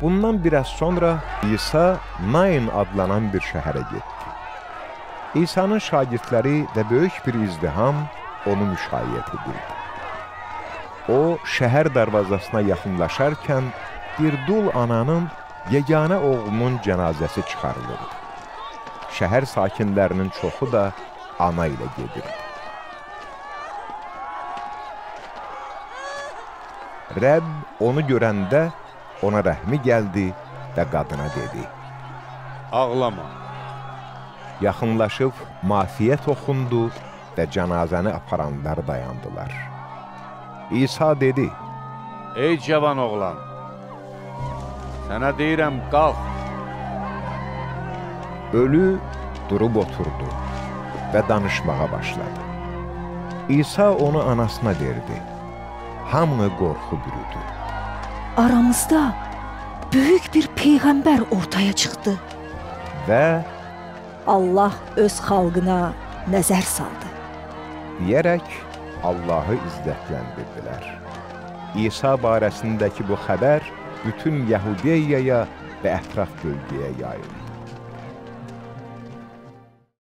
Bundan biraz sonra İsa Nain adlanan bir şəhərə getdi. İsa'nın şagirdləri və böyük bir izdiham onu müşayiət edirdi. O, şəhər darvazasına yaxınlaşarkən bir dul ananın yeganə oğlunun cənazəsi çıxarılırdı. Şəhər sakinlərinin çoxu da ana ilə gedirdi. Rəbb onu görəndə ona rəhmi gəldi və qadına dedi. Ağlama. Yaxınlaşıb mafiyyət oxundu və cənazəni aparanlar dayandılar. İsa dedi, Ey cavan oğlan. Sənə deyirəm, qalx. ölü durub oturdu və danışmağa başladı. İsa onu anasına verdi. Hamını qorxu bürüdü. Aramızda böyük bir peyğəmbər ortaya çıxdı. Və Allah öz xalqına nəzər saldı. deyərək Allahı izzətləndirdilər. İsa barəsindəki bu xəbər bütün Yəhudiyaya və ətraf bölgəyə yayıldı.